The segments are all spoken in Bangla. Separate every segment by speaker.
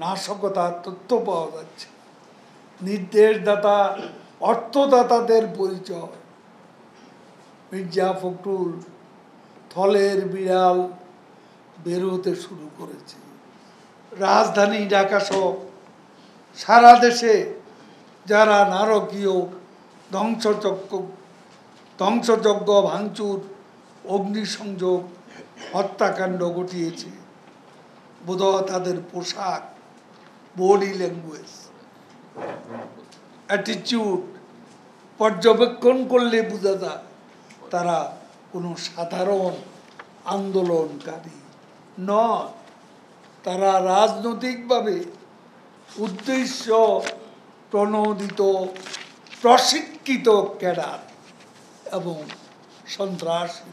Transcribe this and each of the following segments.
Speaker 1: নাশকতার তথ্য পাওয়া যাচ্ছে। নির্দেশদাতা, অর্থদাতাদের পরিচয়। মির্জা ফখরুল থলের বিড়াল বেরোতে শুরু করেছে। রাজধানী ঢাকা সহ সারা দেশে যারা নারকীয় ধ্বংসযজ্ঞ ধ্বংসযজ্ঞ ভাঙচুর, অগ্নিসংযোগ, হত্যাকাণ্ড ঘটিয়েছে, বোধহয় তাদের পোশাক বডি ল্যাঙ্গুয়েজ অ্যাটিটিউড পর্যবেক্ষণ করলে বোঝা যায় তারা কোনো সাধারণ আন্দোলনকারী নয়। তারা রাজনৈতিকভাবে উদ্দেশ্য প্রণোদিত, প্রশিক্ষিত ক্যাডার এবং সন্ত্রাসী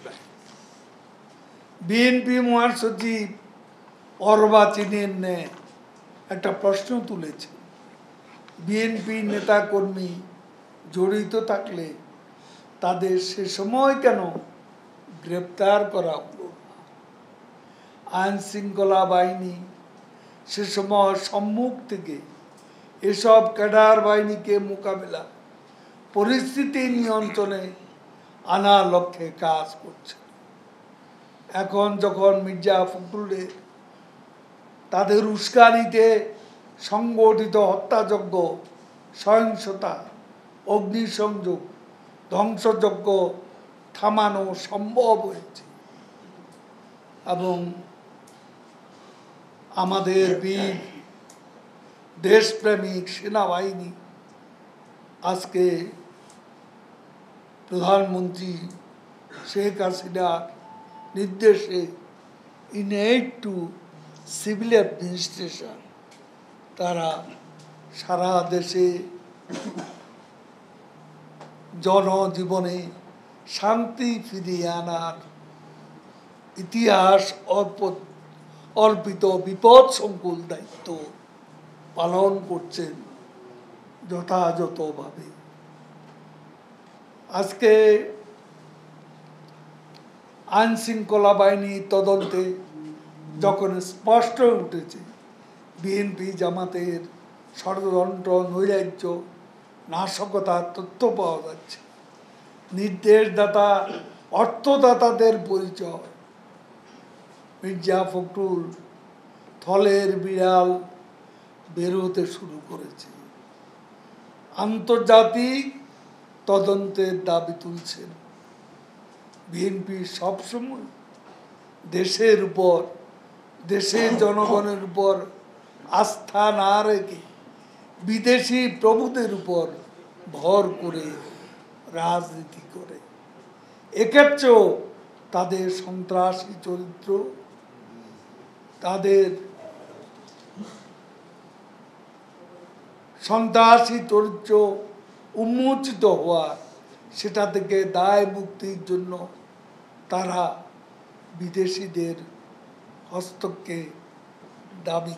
Speaker 1: বিএনপি মহাসচিব অর্বাচীনের নে একটা প্রশ্ন তুলেছে বিএনপি নেতাকর্মী জড়িত থাকলে তাদের সে সময় কেন গ্রেপ্তার করা হলো? আইন শৃঙ্খলা বাহিনী সে সময় সম্মুখ থেকে এসব ক্যাডার বাহিনীকে মোকাবেলা, পরিস্থিতি নিয়ন্ত্রণে আনা লক্ষ্যে কাজ করছে এখন যখন মির্জা ফখরুলের তাদের উস্কানিতে সংগঠিত হত্যাযজ্ঞ, সহিংসতা, অগ্নিসংযোগ, ধ্বংসযজ্ঞ থামানো সম্ভব হয়েছে। এবং আমাদের বীর দেশপ্রেমিক সেনাবাহিনী আজকে প্রধানমন্ত্রী শেখ হাসিনার নির্দেশে in aid to civil administration তারা সারা দেশে জনজীবনে শান্তি ফিরিয়ে আনার ইতিহাস অল্প অর্পিত বিপদ সংকুল দায়িত্ব পালন করছেন যথাযথভাবে। আজকে আইন শৃঙ্খলা বাহিনী তদন্তে যখন স্পষ্ট হয়ে উঠেছে, বিএনপি, জামাতের ষড়যন্ত্র, নৈরাজ্য নাশকতার তথ্য পাওয়া যাচ্ছে। নির্দেশদাতা, অর্থদাতাদের পরিচয়। মির্জা ফখরুল থলের বিড়াল বেরোতে শুরু করেছে। আন্তর্জাতিক তদন্তের দাবি তুলছেন। বিএনপি সবসময় দেশের উপর দেশের জনগণের উপর আস্থা না রেখে বিদেশি প্রভুদের উপর ভর করে রাজনীতি করে। এক্ষেত্রেও তাদের সন্ত্রাসী চরিত্র, তাদের সন্ত্রাসী চরিত্র উন্মোচিত হওয়া, সেটা থেকে দায় মুক্তির জন্য তারা বিদেশিদের হস্তক্ষেপ দাবি